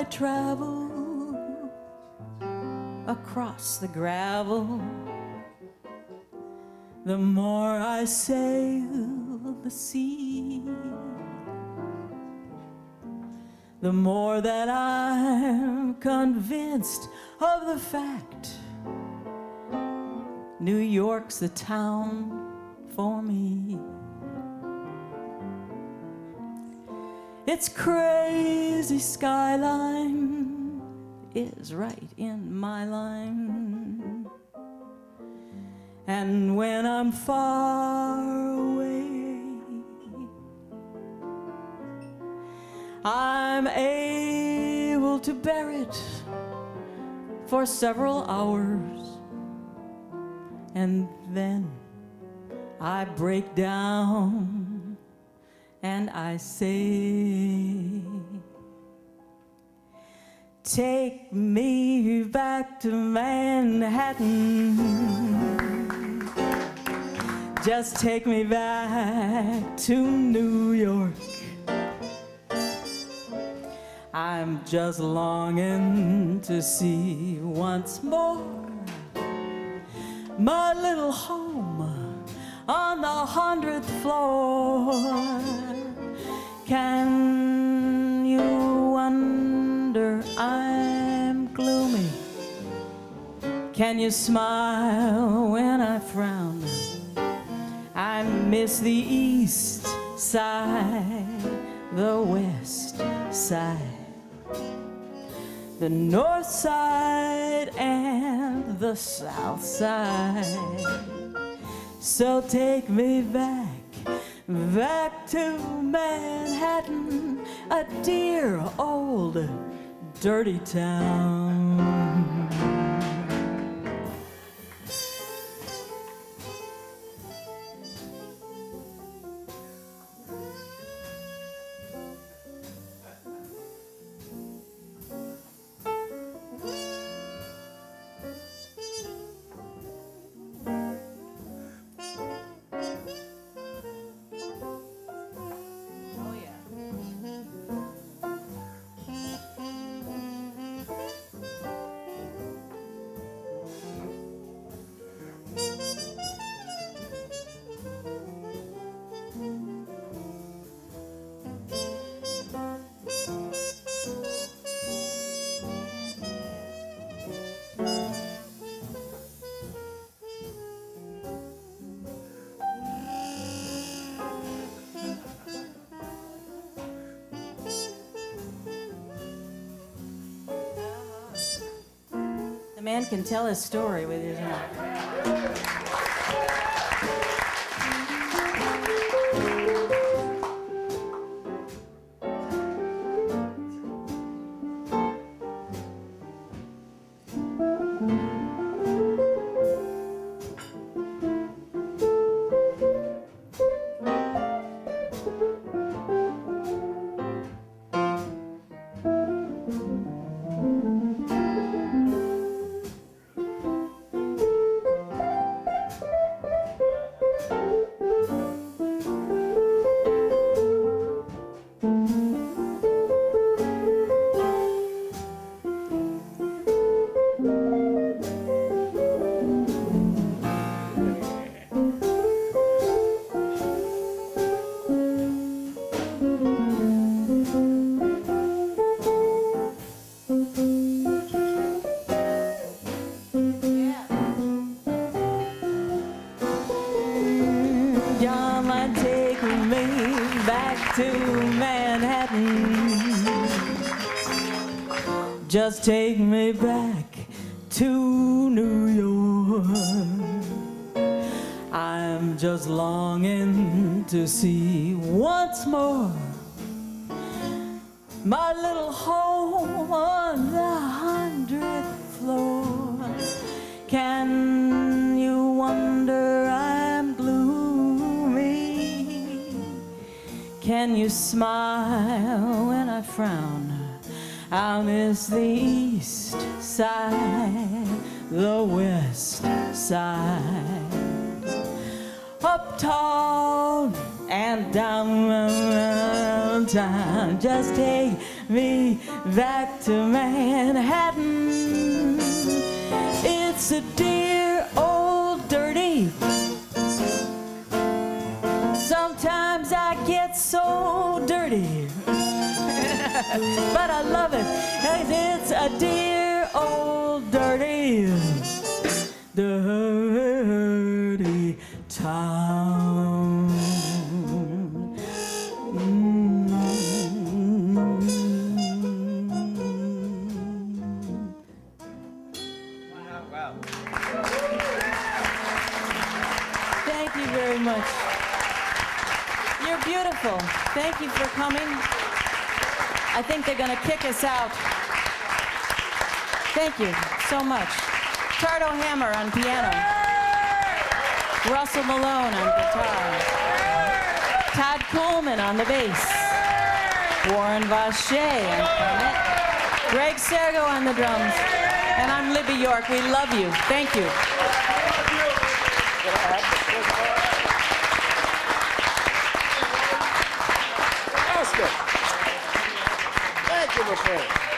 I travel across the gravel, the more I sail the sea, the more that I'm convinced of the fact. New York's the town Its crazy skyline is right in my line. And when I'm far away, I'm able to bear it for several hours. And then I break down and I say, Take me back to Manhattan. Just take me back to New York. I'm just longing to see once more my little home on the hundredth floor. Can you wonder I'm gloomy? Can you smile when I frown? I miss the east side, the west side the north side and the south side. So take me back, back to Manhattan, a dear old dirty town. A man can tell his story with his own. Back to Manhattan. Just take me back to New York. I'm just longing to see once more my little home on the hundredth floor. Can Can you smile when I frown? I'll miss the east side, the west side, uptown and downtown. Just take me back to Manhattan. It's a dear get so dirty, but I love it. It's a dear old dirty, dirty town. Wow. Thank you very much. You're beautiful. Thank you for coming. I think they're going to kick us out. Thank you so much. Tardo Hammer on piano. Russell Malone on guitar. Todd Coolman on the bass. Warren Vache on cornet. Greg Sergo on the drums. And I'm Libby York. We love you. Thank you. Thank you, my friend.